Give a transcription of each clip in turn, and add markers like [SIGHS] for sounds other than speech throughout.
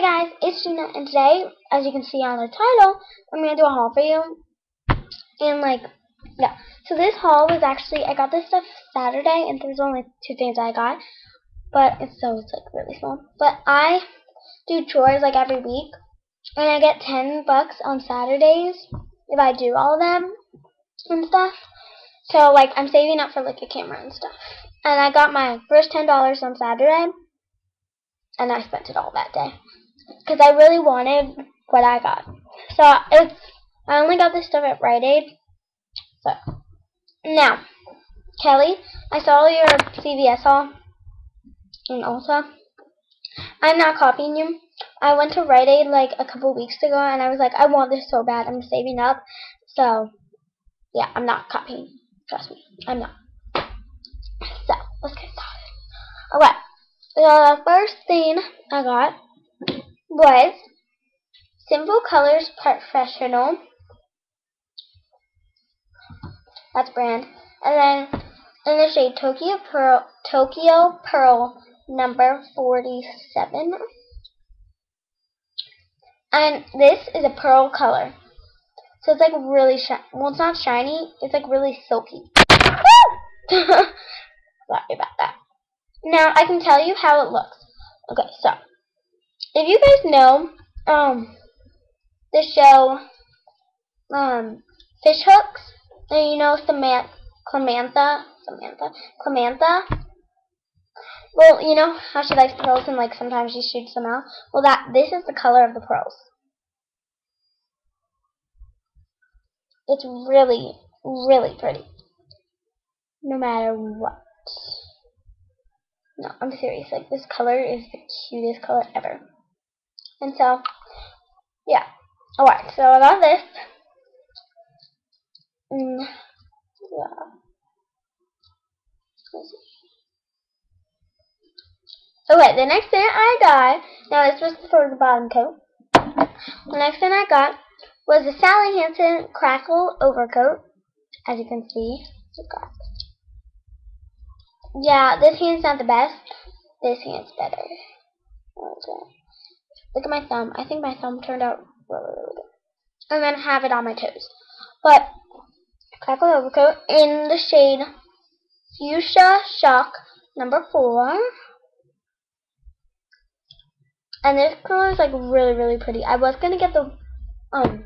Hey guys, it's Gina, and today, as you can see on the title, I'm going to do a haul for you. And like, yeah. So this haul was actually, I got this stuff Saturday, and there's only two things I got. But, it's so it's like really small. But I do chores like every week, and I get 10 bucks on Saturdays if I do all of them and stuff. So like, I'm saving up for like a camera and stuff. And I got my first $10 on Saturday, and I spent it all that day because I really wanted what I got. So it's I only got this stuff at Rite Aid. So now, Kelly, I saw your CVS haul and also I'm not copying you. I went to Rite Aid like a couple weeks ago and I was like, I want this so bad. I'm saving up. So yeah, I'm not copying. Trust me, I'm not. So let's get started. Okay. The first thing I got was Sinful Colors Professional. That's brand. And then in the shade Tokyo Pearl, Tokyo Pearl number 47. And this is a pearl color. So it's like really shiny. Well, it's not shiny. It's like really silky. [LAUGHS] Sorry about that. Now, I can tell you how it looks. Okay, so, if you guys know, um, the show, um, Fish Hooks, and you know Samantha, Clamantha, Samantha, Clamantha, well, you know how she likes pearls and, like, sometimes she shoots them out? Well, that, this is the color of the pearls. It's really, really pretty. No matter what. No, I'm serious. Like, this color is the cutest color ever. And so, yeah. Alright, so got this. Mm, yeah. Okay, the next thing I got, now this was for the bottom coat. The next thing I got was the Sally Hansen Crackle Overcoat. As you can see, yeah, this hand's not the best. This hand's better. Okay. Look at my thumb. I think my thumb turned out really, good. And then have it on my toes. But, crackle overcoat in the shade Fuchsia Shock number 4. And this color is like really, really pretty. I was to get the, um,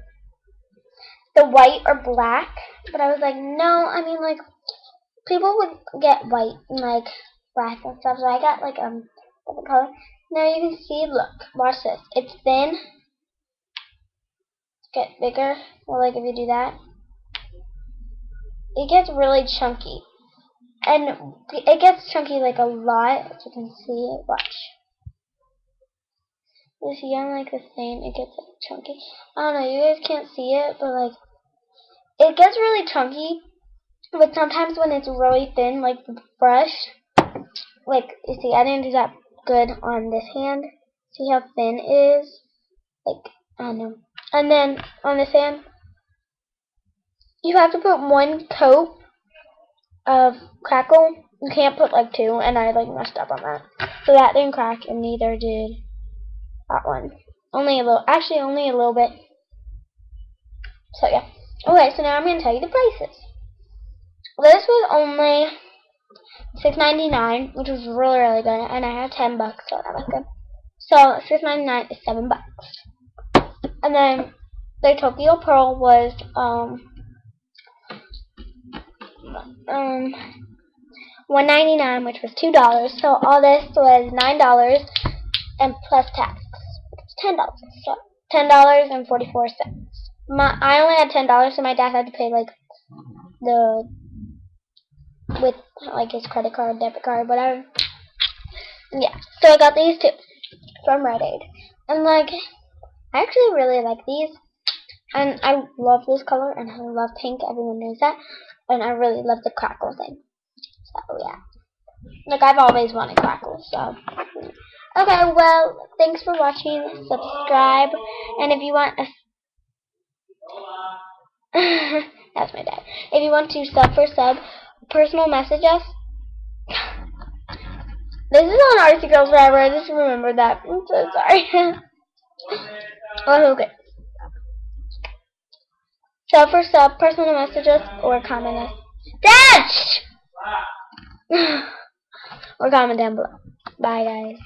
the white or black. But I was like, no, I mean like, people would get white and like black and stuff. So I got like um different color. Now you can see. Look, watch this. It's thin. Get bigger. Well, like if you do that, it gets really chunky, and it gets chunky like a lot. As you can see, watch. You see, I'm like the same. It gets like chunky. I don't know. You guys can't see it, but like it gets really chunky but sometimes when it's really thin, like the brush, like, you see, I didn't do that good on this hand. See how thin it is? Like, I know. And then, on this hand, you have to put one coat of crackle. You can't put, like, two, and I, like, messed up on that. So that didn't crack, and neither did that one. Only a little, actually, only a little bit. So, yeah. Okay, so now I'm going to tell you the prices. This was only six ninety nine, which was really really good, and I had ten bucks, so that was good. So six ninety nine is seven bucks, and then the Tokyo Pearl was um um one ninety nine, which was two dollars. So all this was nine dollars, and plus tax, ten dollars. So ten dollars and forty four cents. My I only had ten dollars, so my dad had to pay like the with like his credit card, debit card, whatever. Yeah, so I got these two from Rite Aid, and like I actually really like these, and I love this color, and I love pink. Everyone knows that, and I really love the crackle thing. So yeah, like I've always wanted crackles. So okay, well, thanks for watching. Subscribe, and if you want a [LAUGHS] that's my dad. If you want to sub for sub, personal message us. This is on Artsy Girls Forever. I just remembered that. I'm so sorry. [LAUGHS] Oh, okay. So for sub, personal messages or comment us. Dad! [SIGHS] or comment down below. Bye, guys.